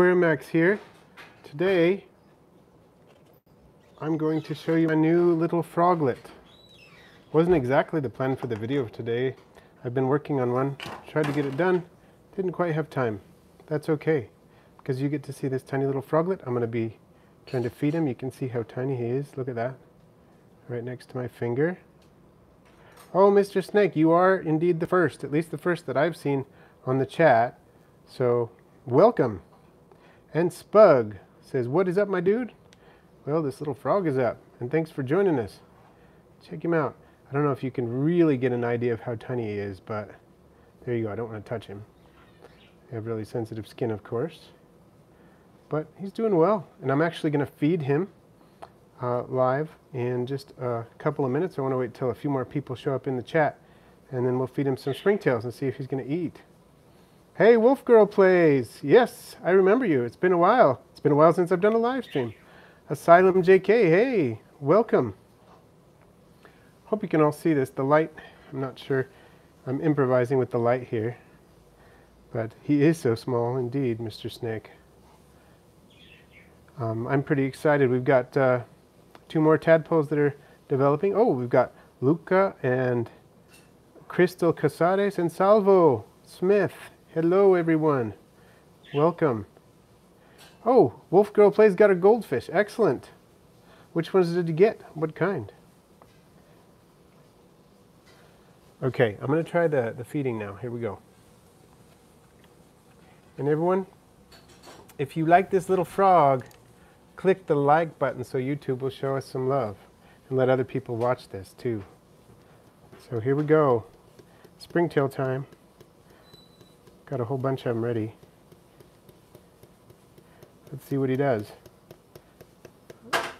Aquarimax here. Today I'm going to show you a new little froglet. Wasn't exactly the plan for the video of today. I've been working on one, tried to get it done, didn't quite have time. That's okay, because you get to see this tiny little froglet. I'm going to be trying to feed him. You can see how tiny he is. Look at that. Right next to my finger. Oh, Mr. Snake, you are indeed the first, at least the first that I've seen on the chat. So, welcome. And Spug says, What is up, my dude? Well, this little frog is up, and thanks for joining us. Check him out. I don't know if you can really get an idea of how tiny he is, but there you go. I don't want to touch him. They have really sensitive skin, of course. But he's doing well, and I'm actually going to feed him uh, live in just a couple of minutes. I want to wait till a few more people show up in the chat, and then we'll feed him some springtails and see if he's going to eat. Hey, Wolf Girl Plays. Yes, I remember you. It's been a while. It's been a while since I've done a live stream. Asylum JK, hey, welcome. Hope you can all see this. The light, I'm not sure. I'm improvising with the light here. But he is so small indeed, Mr. Snake. Um, I'm pretty excited. We've got uh, two more tadpoles that are developing. Oh, we've got Luca and Crystal Casares and Salvo Smith. Hello, everyone. Welcome. Oh, Wolf Girl Plays got a goldfish. Excellent. Which ones did you get? What kind? Okay, I'm going to try the, the feeding now. Here we go. And everyone, if you like this little frog, click the like button so YouTube will show us some love and let other people watch this too. So here we go. Springtail time. Got a whole bunch of them ready. Let's see what he does.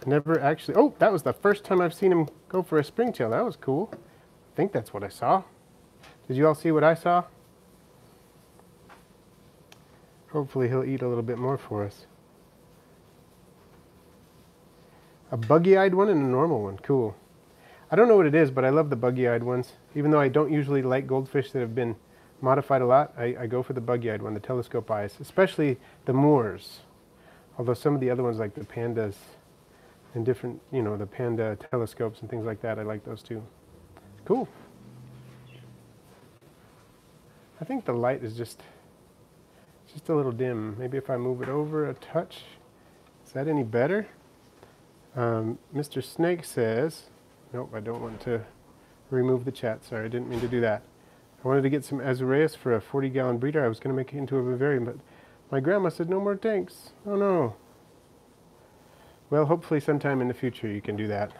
Never actually, oh, that was the first time I've seen him go for a springtail. That was cool. I think that's what I saw. Did you all see what I saw? Hopefully he'll eat a little bit more for us. A buggy-eyed one and a normal one. Cool. I don't know what it is, but I love the buggy-eyed ones. Even though I don't usually like goldfish that have been modified a lot, I, I go for the buggy-eyed one, the telescope eyes, especially the Moors. Although some of the other ones like the pandas and different, you know, the panda telescopes and things like that, I like those too. Cool. I think the light is just, just a little dim. Maybe if I move it over a touch, is that any better? Um, Mr. Snake says, nope, I don't want to remove the chat. Sorry, I didn't mean to do that. I wanted to get some Azureus for a 40 gallon breeder. I was going to make it into a vivarium, but my grandma said no more tanks. Oh no. Well, hopefully sometime in the future you can do that.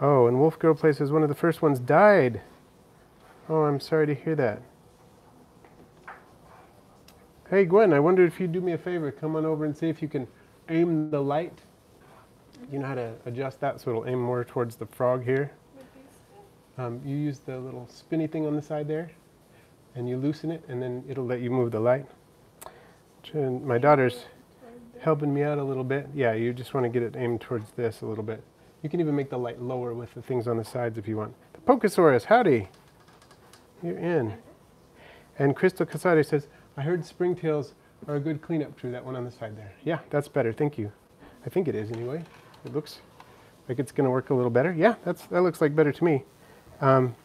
Oh, and Wolf Girl Place is one of the first ones died. Oh, I'm sorry to hear that. Hey Gwen, I wonder if you'd do me a favor. Come on over and see if you can aim the light. You know how to adjust that so it'll aim more towards the frog here? Um, you use the little spinny thing on the side there, and you loosen it, and then it'll let you move the light. My daughter's helping me out a little bit. Yeah, you just want to get it aimed towards this a little bit. You can even make the light lower with the things on the sides if you want. The Pokesaurus, howdy. You're in. And Crystal Casade says, I heard springtails are a good cleanup crew, that one on the side there. Yeah, that's better, thank you. I think it is anyway. It looks like it's going to work a little better. Yeah, that's, that looks like better to me. Um,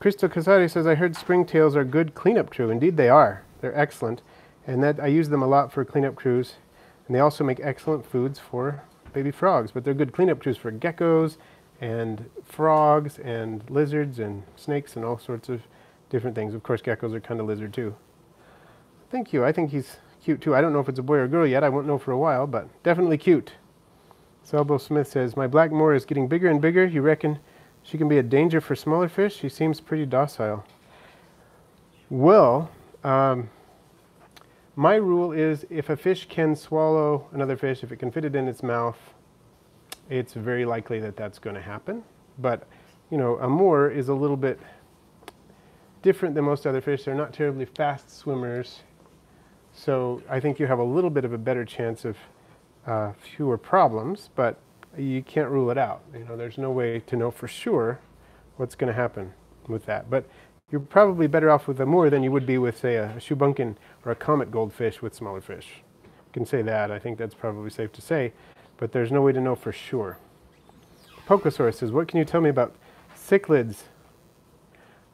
Crystal Casari says, I heard springtails are good cleanup crew. Indeed they are. They're excellent. And that I use them a lot for cleanup crews. And they also make excellent foods for baby frogs. But they're good cleanup crews for geckos and frogs and lizards and snakes and all sorts of different things. Of course, geckos are kind of lizard too. Thank you. I think he's cute too. I don't know if it's a boy or a girl yet. I won't know for a while, but definitely cute. Selbo Smith says, My black moor is getting bigger and bigger. You reckon she can be a danger for smaller fish. She seems pretty docile. Well, um, my rule is if a fish can swallow another fish, if it can fit it in its mouth, it's very likely that that's going to happen. But, you know, a moor is a little bit different than most other fish. They're not terribly fast swimmers. So I think you have a little bit of a better chance of uh, fewer problems, but you can't rule it out. You know, there's no way to know for sure what's going to happen with that. But you're probably better off with a moor than you would be with, say, a, shubunkin or a comet goldfish with smaller fish. You can say that. I think that's probably safe to say, but there's no way to know for sure. Pocosaurus says, what can you tell me about cichlids?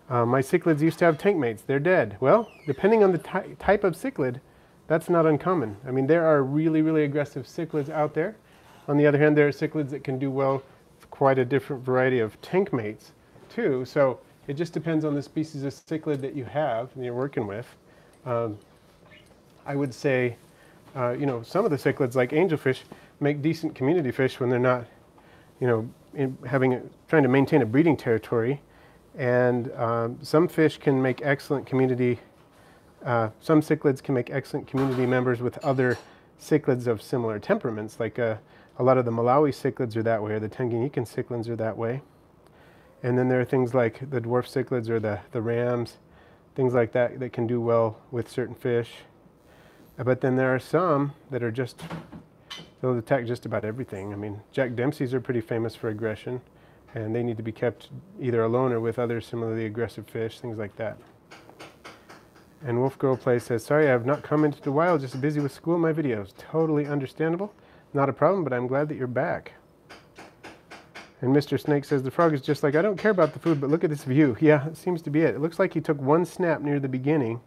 Uh, my cichlids used to have tank mates. They're dead. Well, depending on the ty type of cichlid, that's not uncommon. I mean, there are really, really aggressive cichlids out there. On the other hand, there are cichlids that can do well with quite a different variety of tank mates too. So it just depends on the species of cichlid that you have and you're working with. Um, I would say, uh, you know, some of the cichlids like angelfish make decent community fish when they're not, you know, having a, trying to maintain a breeding territory. And um, some fish can make excellent community, uh, some cichlids can make excellent community members with other cichlids of similar temperaments. Like uh, a lot of the Malawi cichlids are that way, or the Tanganyikan cichlids are that way. And then there are things like the dwarf cichlids or the, the rams, things like that that can do well with certain fish. Uh, but then there are some that are just, they'll attack just about everything. I mean, Jack Dempsey's are pretty famous for aggression, and they need to be kept either alone or with other similarly aggressive fish, things like that. And Wolf Girl Play says, sorry, I have not commented in a while, just busy with school and my videos. Totally understandable. Not a problem, but I'm glad that you're back. And Mr. Snake says, the frog is just like, I don't care about the food, but look at this view. Yeah, it seems to be it. It looks like he took one snap near the beginning,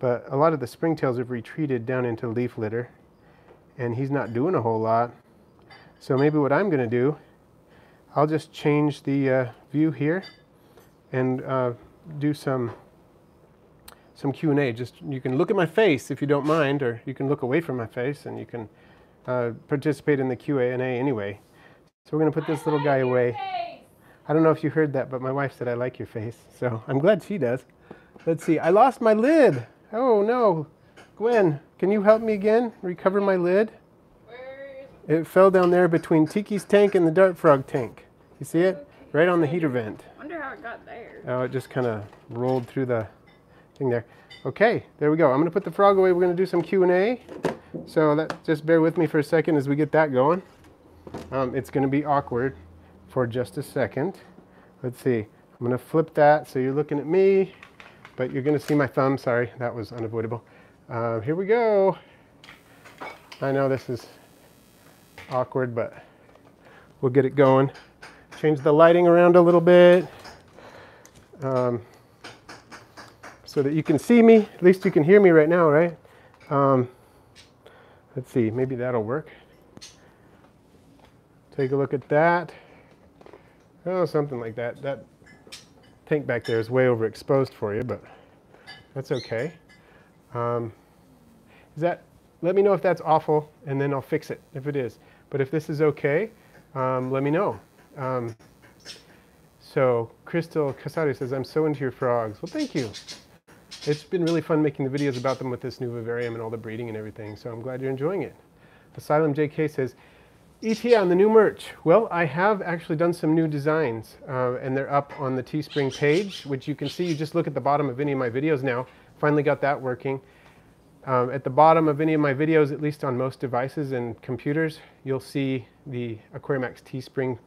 but a lot of the springtails have retreated down into leaf litter, and he's not doing a whole lot. So maybe what I'm going to do, I'll just change the uh, view here and uh, do some some Q&A. Just you can look at my face if you don't mind, or you can look away from my face, and you can uh, participate in the Q&A anyway. So we're going to put this little guy away. I don't know if you heard that, but my wife said I like your face. So I'm glad she does. Let's see. I lost my lid. Oh, no. Gwen, can you help me again? Recover my lid? It fell down there between Tiki's tank and the Dart Frog tank. You see it? Right on the heater vent. wonder how it got there. Oh, it just kind of rolled through the thing there. Okay, there we go. I'm going to put the frog away. We're going to do some Q&A. So that, just bear with me for a second as we get that going. Um, it's going to be awkward for just a second. Let's see. I'm going to flip that so you're looking at me, but you're going to see my thumb. Sorry, that was unavoidable. Uh, here we go. I know this is awkward, but we'll get it going. Change the lighting around a little bit um, so that you can see me. At least you can hear me right now, right? Um, let's see, maybe that'll work. Take a look at that. Oh, something like that. That tank back there is way overexposed for you, but that's okay. Um, is that, let me know if that's awful, and then I'll fix it if it is. But if this is okay, um, let me know. Um, so Crystal Casari says, I'm so into your frogs. Well, thank you. It's been really fun making the videos about them with this new vivarium and all the breeding and everything, so I'm glad you're enjoying it. Asylum JK says, ETA on the new merch. Well, I have actually done some new designs uh, and they're up on the Teespring page, which you can see. You just look at the bottom of any of my videos now. Finally got that working. Um, at the bottom of any of my videos, at least on most devices and computers, you'll see the Aquarimax Teespring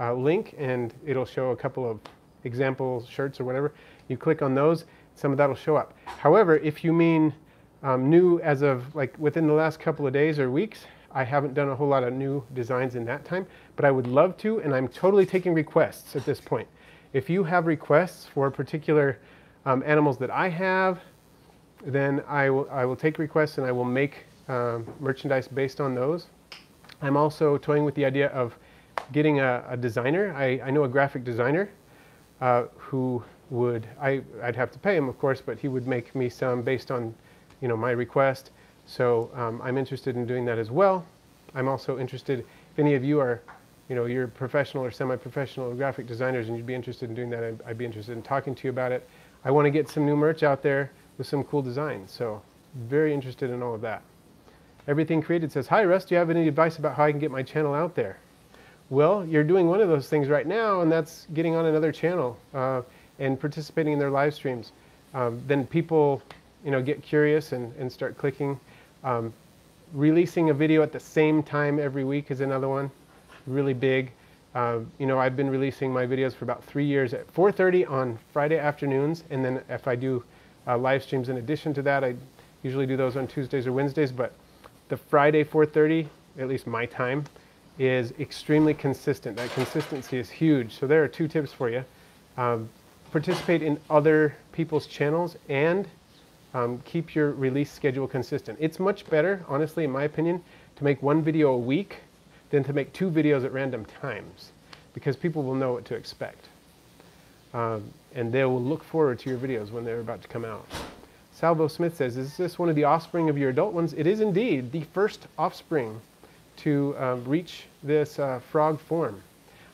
uh, link and it'll show a couple of example shirts or whatever. You click on those, some of that will show up. However, if you mean um, new as of like within the last couple of days or weeks, I haven't done a whole lot of new designs in that time, but I would love to, and I'm totally taking requests at this point. If you have requests for particular um, animals that I have, then I will, I will take requests and I will make um, merchandise based on those. I'm also toying with the idea of getting a, a designer. I, I, know a graphic designer uh, who would, I, I'd have to pay him of course, but he would make me some based on you know, my request. So um, I'm interested in doing that as well. I'm also interested, if any of you are, you know, you're professional or semi-professional graphic designers and you'd be interested in doing that, I'd, I'd be interested in talking to you about it. I want to get some new merch out there with some cool designs. So very interested in all of that. Everything Created says, Hi Russ, do you have any advice about how I can get my channel out there? Well, you're doing one of those things right now, and that's getting on another channel uh, and participating in their live streams. Um, then people, you know, get curious and, and start clicking. Um, releasing a video at the same time every week is another one, really big. Um, you know, I've been releasing my videos for about three years at 4.30 on Friday afternoons, and then if I do uh, live streams in addition to that, I usually do those on Tuesdays or Wednesdays, but the Friday 4.30, at least my time, is extremely consistent. That consistency is huge. So there are two tips for you. Um, participate in other people's channels and um, keep your release schedule consistent. It's much better, honestly, in my opinion, to make one video a week than to make two videos at random times because people will know what to expect. Um, and they will look forward to your videos when they're about to come out. Salvo Smith says, is this one of the offspring of your adult ones? It is indeed the first offspring to uh, reach this uh, frog form.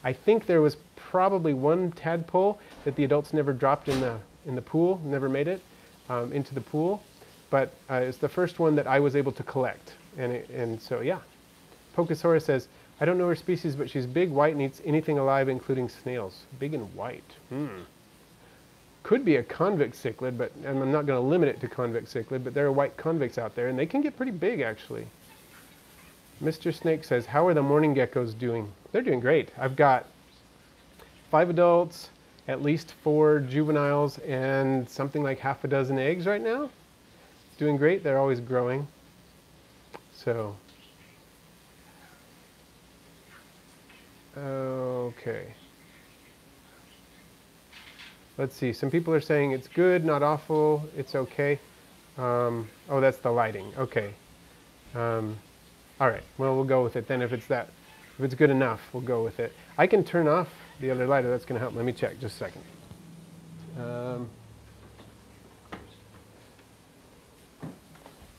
I think there was probably one tadpole that the adults never dropped in the, in the pool, never made it um, into the pool, but uh, it's the first one that I was able to collect. And, it, and so, yeah. Pocosaurus says, I don't know her species, but she's big, white, and eats anything alive, including snails. Big and white. Hmm. Could be a convict cichlid, but I'm not going to limit it to convict cichlid, but there are white convicts out there, and they can get pretty big, actually. Mr. Snake says, how are the mourning geckos doing? They're doing great. I've got five adults, at least four juveniles, and something like half a dozen eggs right now. Doing great. They're always growing. So, okay. Let's see. Some people are saying it's good, not awful, it's okay. Um, oh, that's the lighting. Okay. Um, all right. Well, we'll go with it then. If it's that, if it's good enough, we'll go with it. I can turn off the other lighter. That's going to help. Let me check just a second. Um,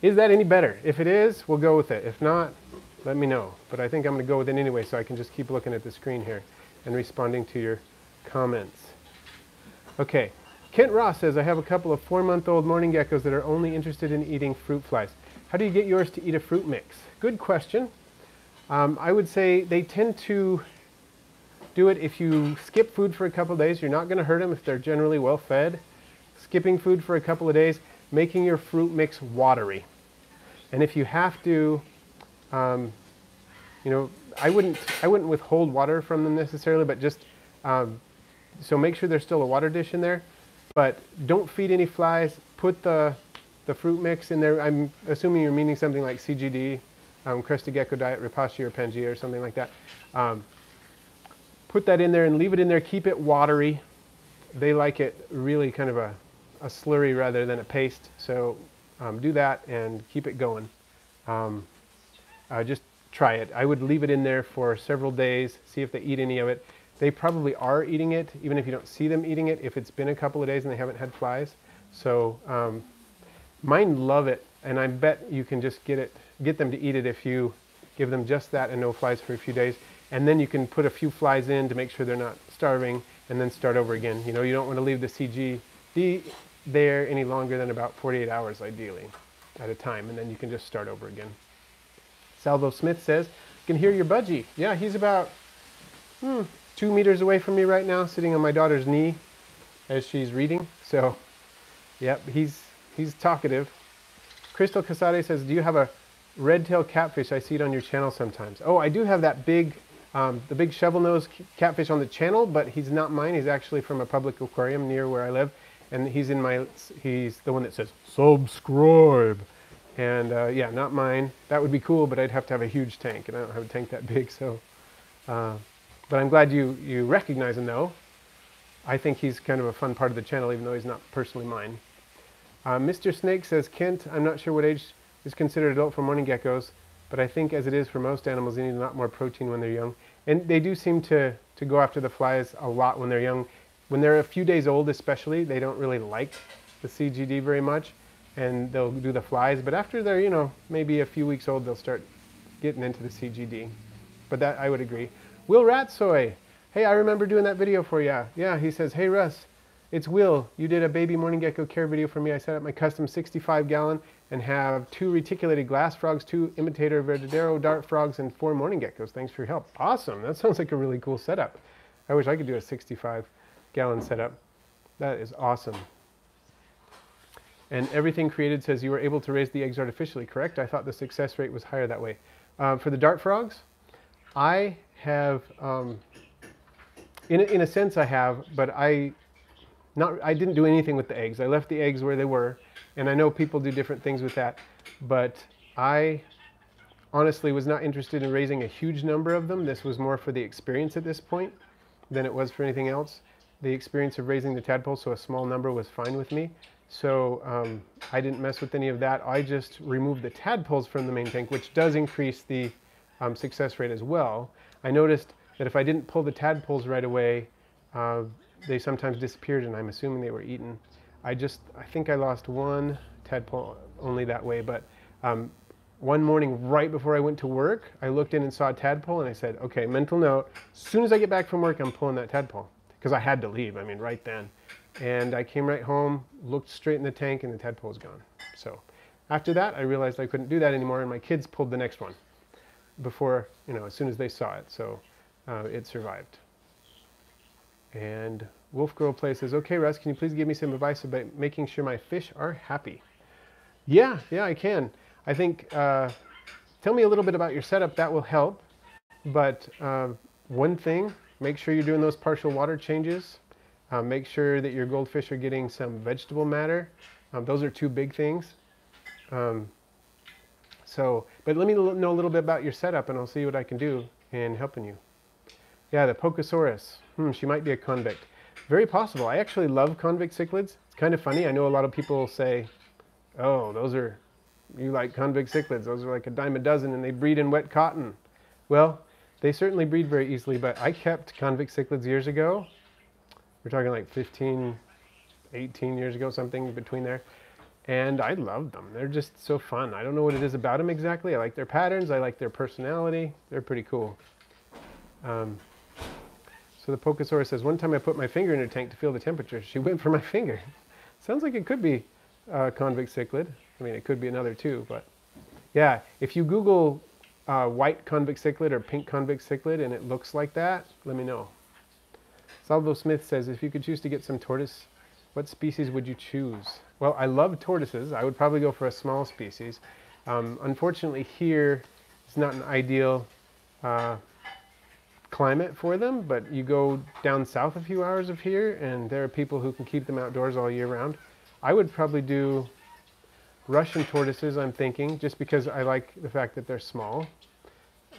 is that any better? If it is, we'll go with it. If not, let me know. But I think I'm going to go with it anyway, so I can just keep looking at the screen here and responding to your comments. Okay. Kent Ross says, I have a couple of four-month-old mourning geckos that are only interested in eating fruit flies. How do you get yours to eat a fruit mix? Good question. Um, I would say they tend to do it if you skip food for a couple days. You're not going to hurt them if they're generally well fed. Skipping food for a couple of days, making your fruit mix watery. And if you have to, um, you know, I wouldn't, I wouldn't withhold water from them necessarily, but just, um, so make sure there's still a water dish in there. But don't feed any flies. Put the, the fruit mix in there. I'm assuming you're meaning something like CGD, um, Crested Gecko Diet, Repashy or Pangea or something like that. Um, put that in there and leave it in there. Keep it watery. They like it really kind of a, a slurry rather than a paste. So um, do that and keep it going. Um, uh, just try it. I would leave it in there for several days, see if they eat any of it. They probably are eating it, even if you don't see them eating it, if it's been a couple of days and they haven't had flies. So um, mine love it, and I bet you can just get it, get them to eat it if you give them just that and no flies for a few days. And then you can put a few flies in to make sure they're not starving and then start over again. You know, you don't want to leave the CGD there any longer than about 48 hours ideally at a time, and then you can just start over again. Salvo Smith says, can hear your budgie. Yeah, he's about hmm, two meters away from me right now, sitting on my daughter's knee as she's reading. So, yep, he's, he's talkative. Crystal Casade says, do you have a red-tailed catfish? I see it on your channel sometimes. Oh, I do have that big, um, the big shovel-nosed catfish on the channel, but he's not mine. He's actually from a public aquarium near where I live. And he's in my, he's the one that says, subscribe. And uh, yeah, not mine. That would be cool, but I'd have to have a huge tank, and I don't have a tank that big, so. Uh, but I'm glad you, you recognize him, though. I think he's kind of a fun part of the channel, even though he's not personally mine. Uh, Mr. Snake says, Kent, I'm not sure what age is considered adult for mourning geckos, but I think as it is for most animals, they need a lot more protein when they're young. And they do seem to, to go after the flies a lot when they're young. When they're a few days old especially, they don't really like the CGD very much, and they'll do the flies. But after they're, you know, maybe a few weeks old, they'll start getting into the CGD. But that, I would agree. Will Ratsoy, hey, I remember doing that video for you. Yeah, he says, hey Russ, it's Will. You did a baby mourning gecko care video for me. I set up my custom 65 gallon and have two reticulated glass frogs, two imitator Varadero dart frogs, and four mourning geckos. Thanks for your help. Awesome. That sounds like a really cool setup. I wish I could do a 65 gallon setup. That is awesome. And everything created says you were able to raise the eggs artificially, correct? I thought the success rate was higher that way. Um, for the dart frogs, I have um, in in a sense, I have, but I not I didn't do anything with the eggs. I left the eggs where they were, and I know people do different things with that, but I honestly was not interested in raising a huge number of them. This was more for the experience at this point than it was for anything else. The experience of raising the tadpoles, so a small number was fine with me. So um, I didn't mess with any of that. I just removed the tadpoles from the main tank, which does increase the um, success rate as well. I noticed that if I didn't pull the tadpoles right away, uh, they sometimes disappeared and I'm assuming they were eaten. I just, I think I lost one tadpole only that way, but um, one morning right before I went to work, I looked in and saw a tadpole and I said, okay, mental note, as soon as I get back from work, I'm pulling that tadpole because I had to leave, I mean, right then. And I came right home, looked straight in the tank, and the tadpole was gone. So after that, I realized I couldn't do that anymore, and my kids pulled the next one before, you know, as soon as they saw it. So uh, it survived. And Wolf Girl Play says, okay, Russ, can you please give me some advice about making sure my fish are happy? Yeah, yeah, I can. I think, uh, tell me a little bit about your setup. That will help. But uh, one thing, make sure you're doing those partial water changes. Uh, make sure that your goldfish are getting some vegetable matter. Um, those are two big things. Um, so, but let me know a little bit about your setup and I'll see what I can do in helping you. Yeah, the Pocosaurus. Hmm, she might be a convict. Very possible. I actually love convict cichlids. It's kind of funny. I know a lot of people say, oh, those are, you like convict cichlids. Those are like a dime a dozen and they breed in wet cotton. Well, they certainly breed very easily, but I kept convict cichlids years ago we're talking like 15, 18 years ago, something between there. And I love them. They're just so fun. I don't know what it is about them exactly. I like their patterns. I like their personality. They're pretty cool. Um, so the Pocosaurus says, one time I put my finger in her tank to feel the temperature. She went for my finger. Sounds like it could be a convict cichlid. I mean, it could be another too, but yeah, if you Google uh, white convict cichlid or pink convict cichlid and it looks like that, let me know. Salvo Smith says, if you could choose to get some tortoise, what species would you choose? Well, I love tortoises. I would probably go for a small species. Um, unfortunately, here it's not an ideal uh, climate for them, but you go down south a few hours of here, and there are people who can keep them outdoors all year round. I would probably do Russian tortoises, I'm thinking, just because I like the fact that they're small.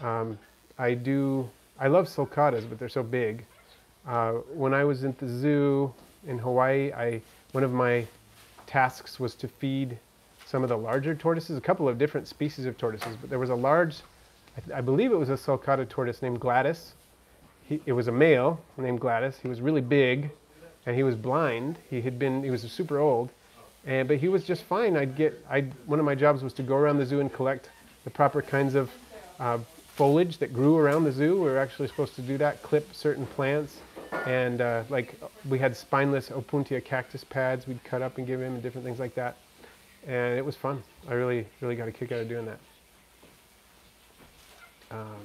Um, I do, I love sulcatas, but they're so big. Uh, when I was at the zoo in Hawaii, I, one of my tasks was to feed some of the larger tortoises, a couple of different species of tortoises, but there was a large, I, I believe it was a sulcata tortoise named Gladys. He, it was a male named Gladys. He was really big and he was blind. He had been, he was super old, and, but he was just fine. I'd get, I'd, one of my jobs was to go around the zoo and collect the proper kinds of uh, foliage that grew around the zoo. We were actually supposed to do that, clip certain plants, and uh, like we had spineless Opuntia cactus pads we'd cut up and give him and different things like that. And it was fun. I really, really got a kick out of doing that. Um,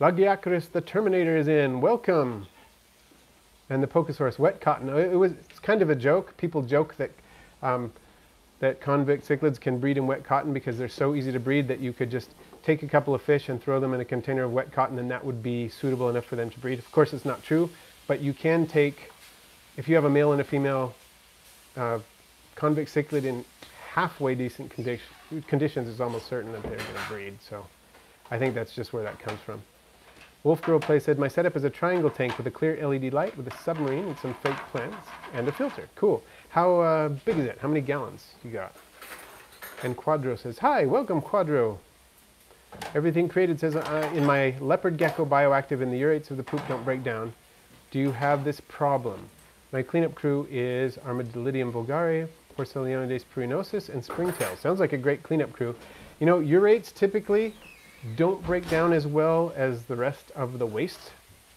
Lagiacris the Terminator is in. Welcome. And the Pocosaurus wet cotton. It was it's kind of a joke. People joke that um, that convict cichlids can breed in wet cotton because they're so easy to breed that you could just take a couple of fish and throw them in a container of wet cotton and that would be suitable enough for them to breed. Of course, it's not true but you can take, if you have a male and a female uh, convict cichlid in halfway decent condi conditions, it's almost certain that they're going to breed. So I think that's just where that comes from. Wolf Girl Play said, my setup is a triangle tank with a clear LED light with a submarine and some fake plants and a filter. Cool. How uh, big is it? How many gallons you got? And Quadro says, hi, welcome Quadro. Everything created says, uh, in my leopard gecko bioactive and the urates of the poop don't break down. Do you have this problem? My cleanup crew is Armadillidium vulgare, Porcellionides pruinosus, and springtail. Sounds like a great cleanup crew. You know, urates typically don't break down as well as the rest of the waste.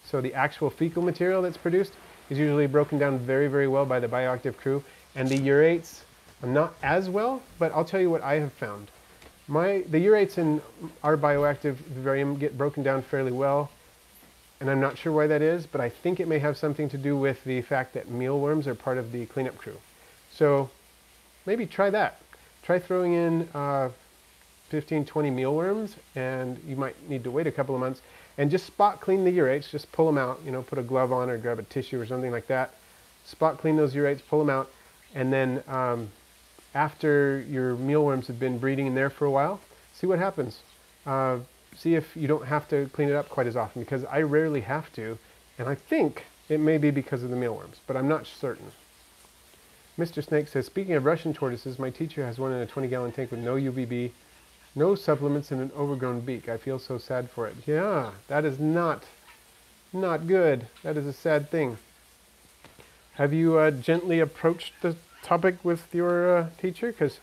So the actual fecal material that's produced is usually broken down very, very well by the bioactive crew. And the urates, not as well, but I'll tell you what I have found. My, the urates in our bioactive vivarium get broken down fairly well and I'm not sure why that is, but I think it may have something to do with the fact that mealworms are part of the cleanup crew. So maybe try that. Try throwing in uh, 15, 20 mealworms, and you might need to wait a couple of months. And just spot clean the urates, just pull them out, you know, put a glove on or grab a tissue or something like that. Spot clean those urates, pull them out, and then um, after your mealworms have been breeding in there for a while, see what happens. Uh, see if you don't have to clean it up quite as often because I rarely have to, and I think it may be because of the mealworms, but I'm not certain. Mr. Snake says, speaking of Russian tortoises, my teacher has one in a 20 gallon tank with no UVB, no supplements, and an overgrown beak. I feel so sad for it. Yeah, that is not, not good. That is a sad thing. Have you uh, gently approached the topic with your uh, teacher? Because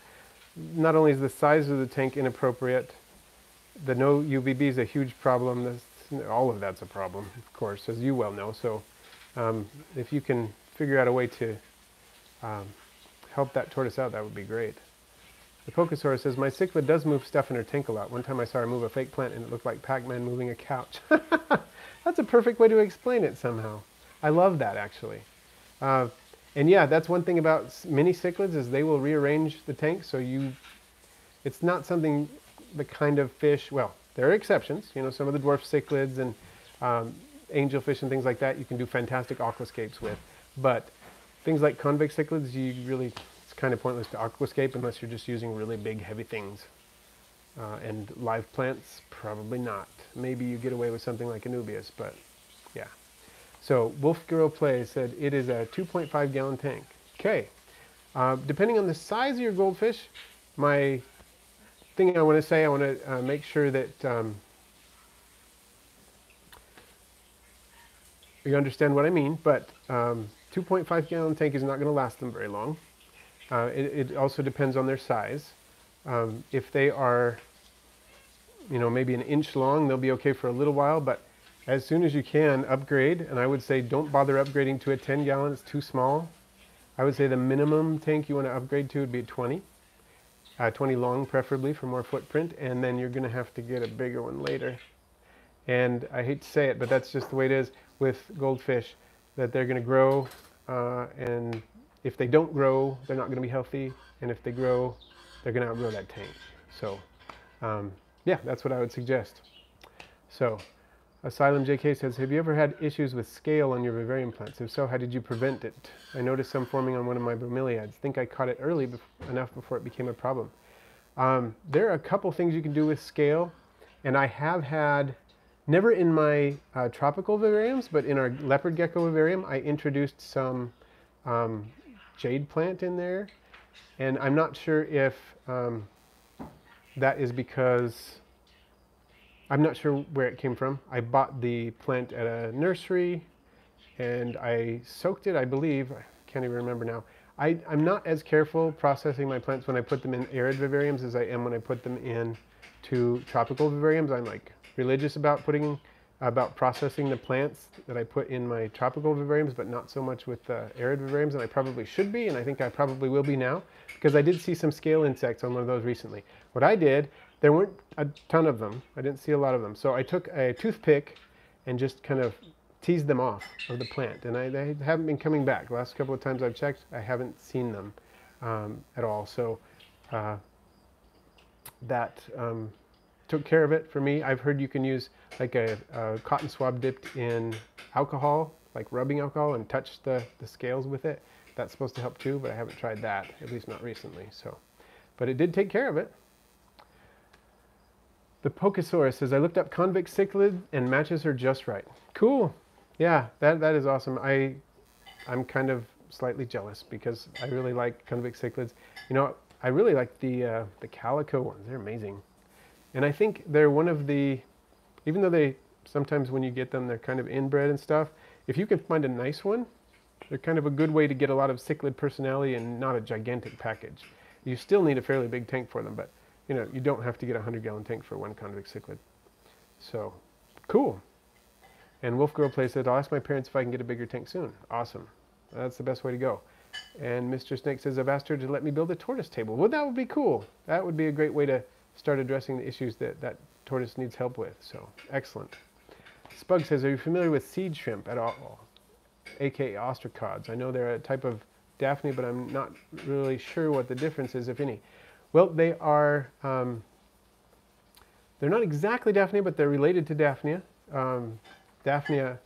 not only is the size of the tank inappropriate, the no UVB is a huge problem. This, all of that's a problem, of course, as you well know. So um, if you can figure out a way to um, help that tortoise out, that would be great. The Pokesaurus says, my cichlid does move stuff in her tank a lot. One time I saw her move a fake plant and it looked like Pac-Man moving a couch. that's a perfect way to explain it somehow. I love that actually. Uh, and yeah, that's one thing about mini cichlids is they will rearrange the tank so you, it's not something, the kind of fish, well, there are exceptions, you know, some of the dwarf cichlids and um, angelfish and things like that you can do fantastic aquascapes with. But things like convict cichlids, you really, kind of pointless to aquascape unless you're just using really big heavy things. Uh, and live plants, probably not. Maybe you get away with something like Anubias, but yeah. So Wolf Girl Play said it is a 2.5 gallon tank. Okay. Uh, depending on the size of your goldfish, my thing I want to say, I want to uh, make sure that um, you understand what I mean, but um, 2.5 gallon tank is not going to last them very long. Uh, it, it, also depends on their size. Um, if they are, you know, maybe an inch long, they'll be okay for a little while, but as soon as you can, upgrade. And I would say don't bother upgrading to a 10 gallon, it's too small. I would say the minimum tank you want to upgrade to would be a 20. Uh, 20 long preferably for more footprint, and then you're going to have to get a bigger one later. And I hate to say it, but that's just the way it is with goldfish, that they're going to grow, uh, and if they don't grow, they're not going to be healthy, and if they grow, they're going to outgrow that tank. So, um, yeah, that's what I would suggest. So, Asylum JK says, have you ever had issues with scale on your vivarium plants? If so, how did you prevent it? I noticed some forming on one of my bromeliads. think I caught it early enough before it became a problem. Um, there are a couple things you can do with scale, and I have had Never in my uh, tropical vivariums, but in our leopard gecko vivarium, I introduced some um, jade plant in there. And I'm not sure if um, that is because, I'm not sure where it came from. I bought the plant at a nursery and I soaked it, I believe, I can't even remember now. I, am not as careful processing my plants when I put them in arid vivariums as I am when I put them in to tropical vivariums. I'm like religious about putting, about processing the plants that I put in my tropical vivariums, but not so much with the arid vivariums, and I probably should be, and I think I probably will be now, because I did see some scale insects on one of those recently. What I did, there weren't a ton of them. I didn't see a lot of them. So I took a toothpick and just kind of teased them off of the plant. And I, they haven't been coming back. The last couple of times I've checked, I haven't seen them um, at all. So uh, that um, took care of it for me. I've heard you can use like a, a, cotton swab dipped in alcohol, like rubbing alcohol, and touch the, the scales with it. That's supposed to help too, but I haven't tried that, at least not recently. So, But it did take care of it. The Pokesaurus says, I looked up convict cichlid and matches her just right. Cool. Yeah, that, that is awesome. I, I'm kind of slightly jealous because I really like convict cichlids. You know, I really like the, uh, the calico ones. They're amazing. And I think they're one of the, even though they, sometimes when you get them, they're kind of inbred and stuff, if you can find a nice one, they're kind of a good way to get a lot of cichlid personality and not a gigantic package. You still need a fairly big tank for them, but you know, you don't have to get a 100 gallon tank for one convict cichlid. So, cool. And Wolf Girl Play said, I'll ask my parents if I can get a bigger tank soon. Awesome. That's the best way to go. And Mr. Snake says, I've asked her to let me build a tortoise table. Well, that would be cool. That would be a great way to start addressing the issues that that tortoise needs help with. So excellent. Spug says, are you familiar with seed shrimp at all? aka ostracods. I know they're a type of Daphnia, but I'm not really sure what the difference is, if any. Well, they are, um, they're not exactly Daphnia, but they're related to Daphnia. um, Daphnia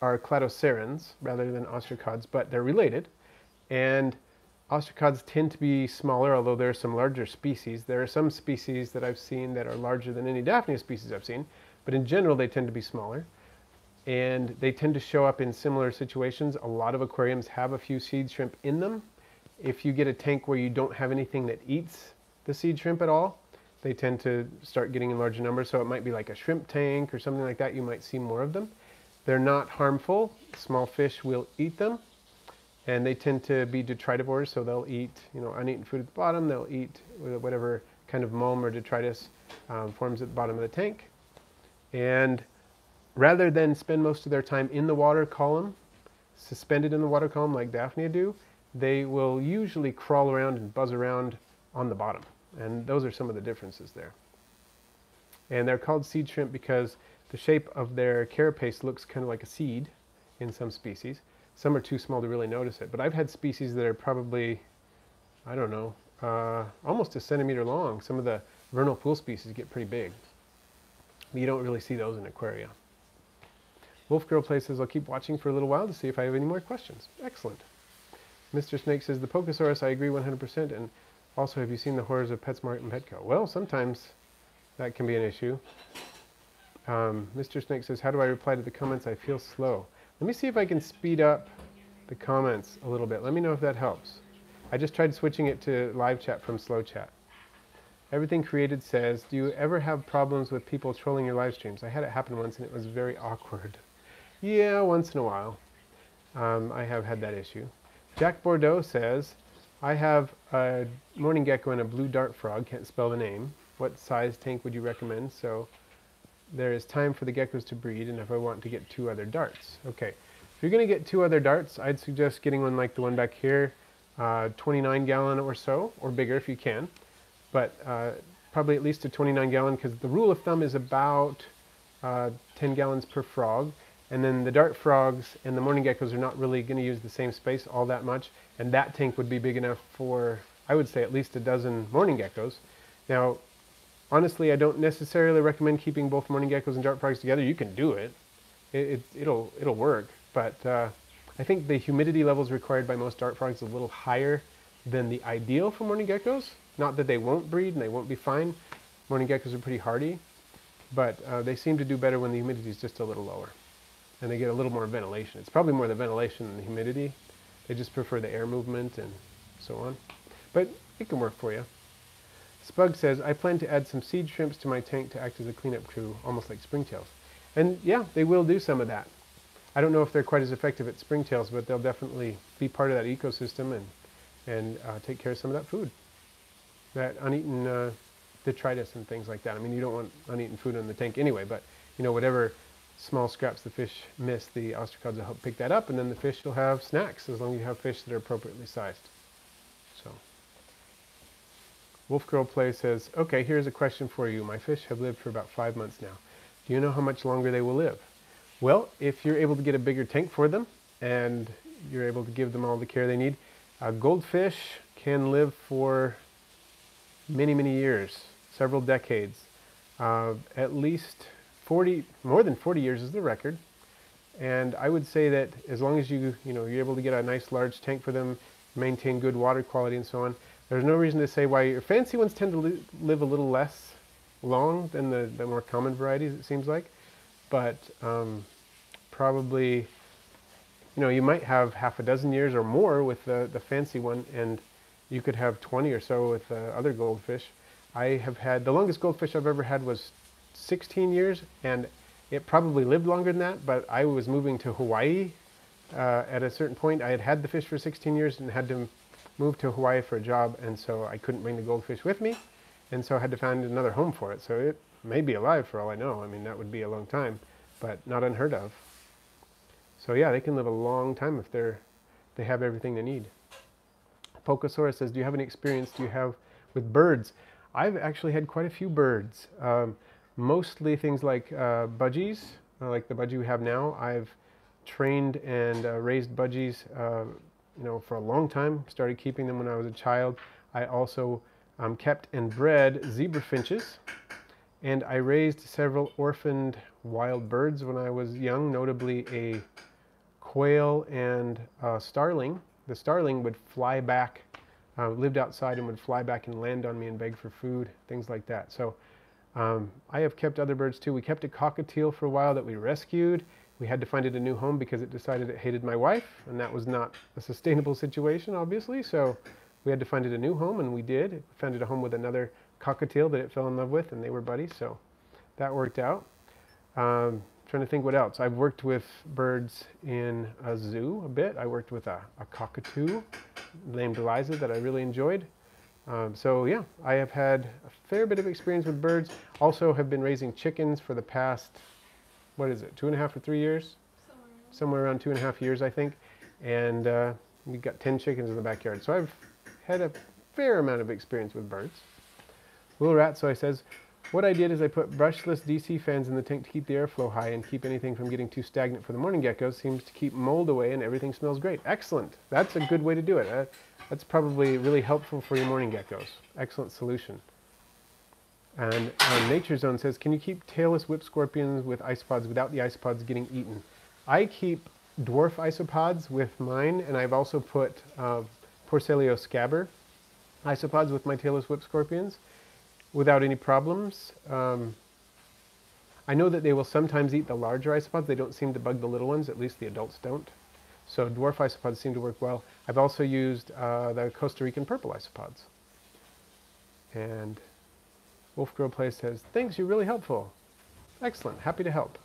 are cladocerans rather than ostracods, but they're related. And ostracods tend to be smaller, although there are some larger species. There are some species that I've seen that are larger than any Daphnia species I've seen, but in general they tend to be smaller. And they tend to show up in similar situations. A lot of aquariums have a few seed shrimp in them. If you get a tank where you don't have anything that eats the seed shrimp at all, they tend to start getting in larger numbers. So it might be like a shrimp tank or something like that. You might see more of them. They're not harmful. Small fish will eat them. And they tend to be detritivores, so they'll eat, you know, uneaten food at the bottom. They'll eat whatever kind of mulm or detritus um, forms at the bottom of the tank. And rather than spend most of their time in the water column, suspended in the water column like Daphnia do, they will usually crawl around and buzz around on the bottom. And those are some of the differences there. And they're called seed shrimp because the shape of their carapace looks kind of like a seed in some species. Some are too small to really notice it, but I've had species that are probably, I don't know, uh, almost a centimeter long. Some of the vernal pool species get pretty big. You don't really see those in aquaria. Wolf Girl Play says, I'll keep watching for a little while to see if I have any more questions. Excellent. Mr. Snake says, the Pocosaurus, I agree 100%. And also, have you seen the horrors of PetSmart and Petco? Well, sometimes that can be an issue. Um, Mr. Snake says, how do I reply to the comments? I feel slow. Let me see if I can speed up the comments a little bit. Let me know if that helps. I just tried switching it to live chat from slow chat. Everything Created says, do you ever have problems with people trolling your live streams? I had it happen once and it was very awkward. Yeah, once in a while. Um, I have had that issue. Jack Bordeaux says, I have a mourning gecko and a blue dart frog, can't spell the name. What size tank would you recommend? So there is time for the geckos to breed and if I want to get two other darts. Okay, if you're going to get two other darts, I'd suggest getting one like the one back here, uh, 29 gallon or so, or bigger if you can, but uh, probably at least a 29 gallon because the rule of thumb is about uh, 10 gallons per frog. And then the dart frogs and the mourning geckos are not really going to use the same space all that much. And that tank would be big enough for, I would say, at least a dozen mourning geckos. Now, honestly, I don't necessarily recommend keeping both mourning geckos and dart frogs together. You can do it. it, it will it'll work. But uh, I think the humidity levels required by most dart frogs is a little higher than the ideal for mourning geckos. Not that they won't breed and they won't be fine. Mourning geckos are pretty hardy, but uh, they seem to do better when the humidity is just a little lower. And they get a little more ventilation. It's probably more the ventilation than the humidity. They just prefer the air movement and so on. But it can work for you. Spug says, I plan to add some seed shrimps to my tank to act as a cleanup crew, almost like springtails. And yeah, they will do some of that. I don't know if they're quite as effective at springtails, but they'll definitely be part of that ecosystem and, and uh, take care of some of that food. That uneaten uh, detritus and things like that. I mean, you don't want uneaten food in the tank anyway, but you know, whatever small scraps the fish miss, the ostracods will help pick that up, and then the fish will have snacks as long as you have fish that are appropriately sized. Wolf Girl Play says, okay, here's a question for you. My fish have lived for about five months now. Do you know how much longer they will live? Well, if you're able to get a bigger tank for them and you're able to give them all the care they need, a goldfish can live for many, many years, several decades. Uh, at least 40, more than 40 years is the record. And I would say that as long as you, you know, you're able to get a nice large tank for them, maintain good water quality and so on, there's no reason to say why your fancy ones tend to li live a little less long than the, the more common varieties, it seems like. But um, probably, you know, you might have half a dozen years or more with the, the fancy one, and you could have 20 or so with the other goldfish. I have had, the longest goldfish I've ever had was 16 years, and it probably lived longer than that, but I was moving to Hawaii uh, at a certain point. I had had the fish for 16 years and had to moved to Hawaii for a job, and so I couldn't bring the goldfish with me, and so I had to find another home for it. So it may be alive for all I know. I mean, that would be a long time, but not unheard of. So yeah, they can live a long time if they're they have everything they need. Pocosaurus says, do you have any experience do you have with birds? I've actually had quite a few birds. Um, mostly things like uh, budgies, like the budgie we have now. I've trained and uh, raised budgies uh, you know, for a long time. Started keeping them when I was a child. I also um, kept and bred zebra finches And I raised several orphaned wild birds when I was young, notably a quail and a starling. The starling would fly back, uh, lived outside and would fly back and land on me and beg for food, things like that. So um, I have kept other birds too. We kept a cockatiel for a while that we rescued. We had to find it a new home because it decided it hated my wife, and that was not a sustainable situation, obviously. So we had to find it a new home, and we did. We found it a home with another cockatiel that it fell in love with, and they were buddies, so that worked out. Um, trying to think what else. I've worked with birds in a zoo a bit. I worked with a, a cockatoo named Eliza that I really enjoyed. Um, so yeah, I have had a fair bit of experience with birds. Also have been raising chickens for the past, what is it, two and a half or three years? Somewhere, Somewhere around two and a half years, I think. And uh, we've got 10 chickens in the backyard. So I've had a fair amount of experience with birds. Little Rat, so I says, what I did is I put brushless DC fans in the tank to keep the airflow high and keep anything from getting too stagnant for the mourning geckos. Seems to keep mold away and everything smells great. Excellent. That's a good way to do it. Uh, that's probably really helpful for your mourning geckos. Excellent solution. And uh, Nature Zone says, can you keep tailless whip scorpions with isopods without the isopods getting eaten? I keep dwarf isopods with mine, and I've also put uh, Porcellio scaber isopods with my tailless whip scorpions without any problems. Um, I know that they will sometimes eat the larger isopods. They don't seem to bug the little ones, at least the adults don't. So dwarf isopods seem to work well. I've also used uh, the Costa Rican purple isopods. And Wolf Girl Play says, thanks, you're really helpful. Excellent, happy to help.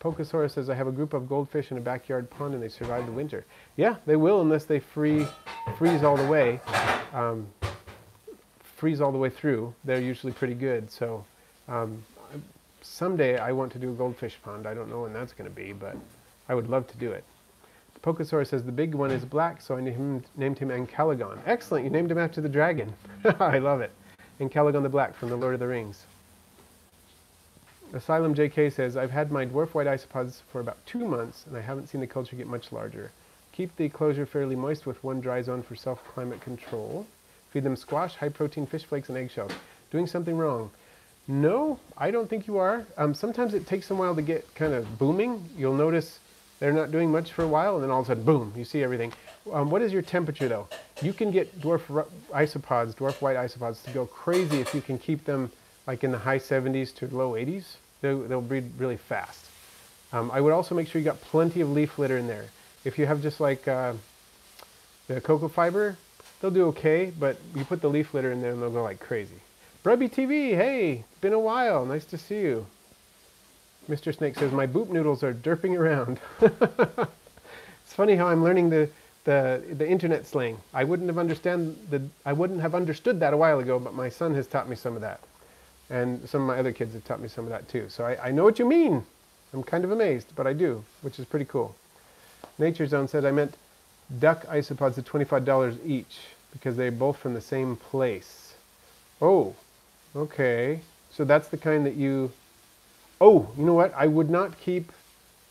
Pocosaurus says, I have a group of goldfish in a backyard pond and they survive the winter. Yeah, they will unless they free, freeze all the way. Um, freeze all the way through. They're usually pretty good. So um, someday I want to do a goldfish pond. I don't know when that's going to be, but I would love to do it. Pocosaurus says the big one is black, so I named, named him Ancalagon. Excellent, you named him after the dragon. I love it. Ancalagon the Black from the Lord of the Rings. Asylum JK says, I've had my dwarf white isopods for about two months, and I haven't seen the culture get much larger. Keep the enclosure fairly moist with one dry zone for self-climate control. Feed them squash, high-protein fish flakes, and eggshells. Doing something wrong. No, I don't think you are. Um, sometimes it takes a while to get kind of booming. You'll notice they're not doing much for a while, and then all of a sudden, boom, you see everything. Um, what is your temperature, though? You can get dwarf isopods, dwarf white isopods, to go crazy if you can keep them like in the high 70s to low 80s. They'll, they'll breed really fast. Um, I would also make sure you got plenty of leaf litter in there. If you have just like uh, the cocoa fiber, they'll do okay, but you put the leaf litter in there and they'll go like crazy. Brubby TV, hey, been a while, nice to see you. Mr. Snake says, my boop noodles are derping around. it's funny how I'm learning the, the, the internet slang. I wouldn't have understand the, I wouldn't have understood that a while ago, but my son has taught me some of that. And some of my other kids have taught me some of that too. So I, I know what you mean. I'm kind of amazed, but I do, which is pretty cool. Nature Zone said I meant duck isopods at $25 each because they're both from the same place. Oh, okay. So that's the kind that you Oh, you know what? I would not keep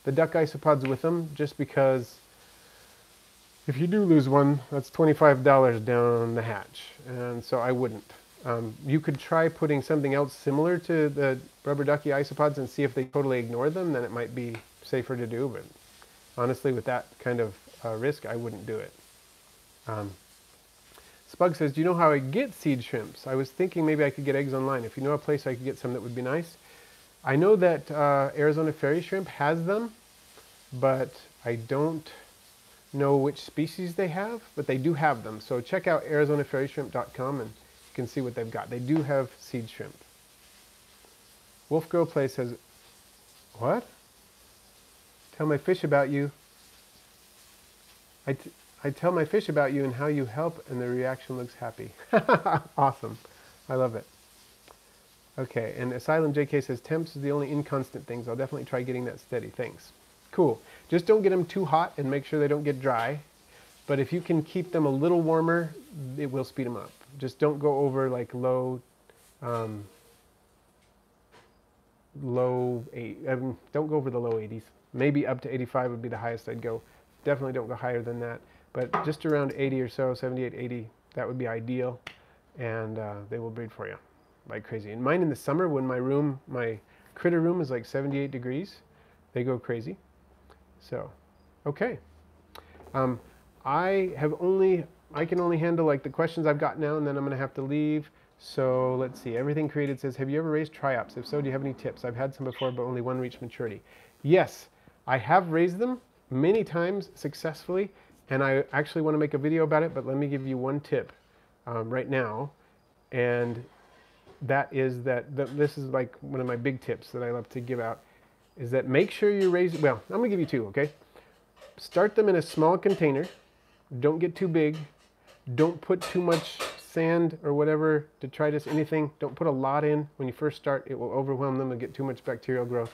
the duck isopods with them just because if you do lose one, that's $25 down the hatch. And so I wouldn't. Um, you could try putting something else similar to the rubber ducky isopods and see if they totally ignore them, then it might be safer to do. But honestly, with that kind of uh, risk, I wouldn't do it. Um, Spug says, do you know how I get seed shrimps? I was thinking maybe I could get eggs online. If you know a place I could get some that would be nice, I know that uh, Arizona Fairy Shrimp has them, but I don't know which species they have, but they do have them. So check out arizonaFairyShrimp.com and you can see what they've got. They do have seed shrimp. Wolf Girl Play says, what? Tell my fish about you. I, I tell my fish about you and how you help and the reaction looks happy. awesome. I love it. Okay, and Asylum JK says temps is the only inconstant things. I'll definitely try getting that steady. Thanks. Cool. Just don't get them too hot and make sure they don't get dry. But if you can keep them a little warmer, it will speed them up. Just don't go over like low, um, low eight. Um, don't go over the low 80s. Maybe up to 85 would be the highest I'd go. Definitely don't go higher than that. But just around 80 or so, 78, 80, that would be ideal. And uh, they will breed for you. like crazy. And mine in the summer when my room, my critter room is like 78 degrees, they go crazy. So, okay. Um, I have only, I can only handle like the questions I've got now and then I'm gonna have to leave. So let's see, everything created says, have you ever raised triops? If so, do you have any tips? I've had some before, but only one reached maturity. Yes, I have raised them many times successfully, and I actually want to make a video about it, but let me give you one tip um, right now, and that is that the, this is like one of my big tips that I love to give out, is that make sure you raise, well, I'm to give you two, okay? Start them in a small container. Don't get too big. Don't put too much sand or whatever, detritus, anything. Don't put a lot in. When you first start, it will overwhelm them and get too much bacterial growth.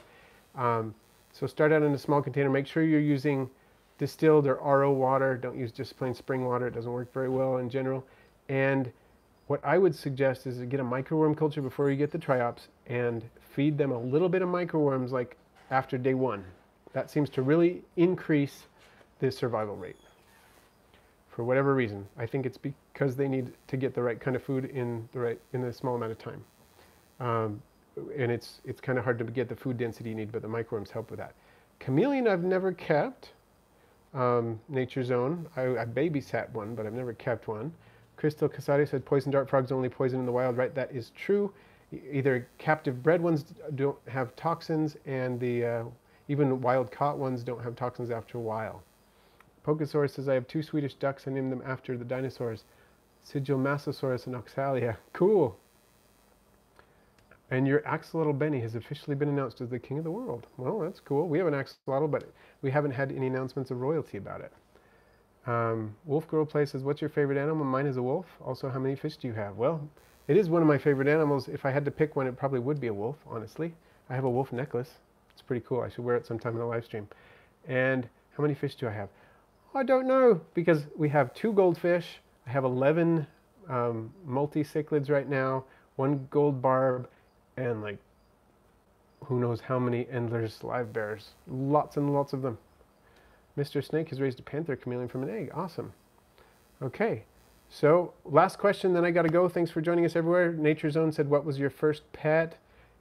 Um, so start out in a small container. Make sure you're using distilled or RO water. Don't use just plain spring water. It doesn't work very well in general. And what I would suggest is to get a microworm culture before you get the triops and feed them a little bit of microworms like after day one. That seems to really increase the survival rate for whatever reason. I think it's because they need to get the right kind of food in the right in a small amount of time. Um, and it's it's kind of hard to get the food density you need, but the microworms help with that. Chameleon I've never kept. Um, Nature Zone. I, I, babysat one, but I've never kept one. Crystal Casati said poison dart frogs only poison in the wild. Right, that is true. Either captive bred ones don't have toxins, and the uh, even wild caught ones don't have toxins after a while. Pokesaurus says, I have two Swedish ducks. I named them after the dinosaurs. Sigilmassasaurus and Oxalaia. Cool. And your axolotl Benny has officially been announced as the king of the world. Well, that's cool. We have an axolotl, but we haven't had any announcements of royalty about it. Um, wolf Girl Play says, what's your favorite animal? Mine is a wolf. Also, how many fish do you have? Well, it is one of my favorite animals. If I had to pick one, it probably would be a wolf, honestly. I have a wolf necklace. It's pretty cool. I should wear it sometime in the live stream. And how many fish do I have? I don't know because we have two goldfish. I have 11 um, multi-cichlids right now, one gold barb, and like who knows how many Endler's livebearers. Lots and lots of them. Mr. Snake has raised a panther chameleon from an egg. Awesome. Okay, so last question, then I got to go. Thanks for joining us everywhere. Nature Zone said, what was your first pet?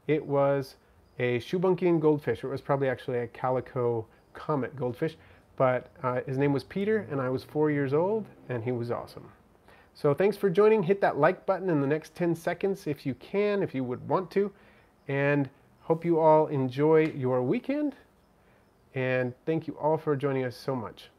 It was a Shubunkin goldfish. It was probably actually a calico comet goldfish. But uh, his name was Peter, and I was four years old, and he was awesome. So thanks for joining. Hit that like button in the next 10 seconds if you can, if you would want to. And hope you all enjoy your weekend. And thank you all for joining us so much.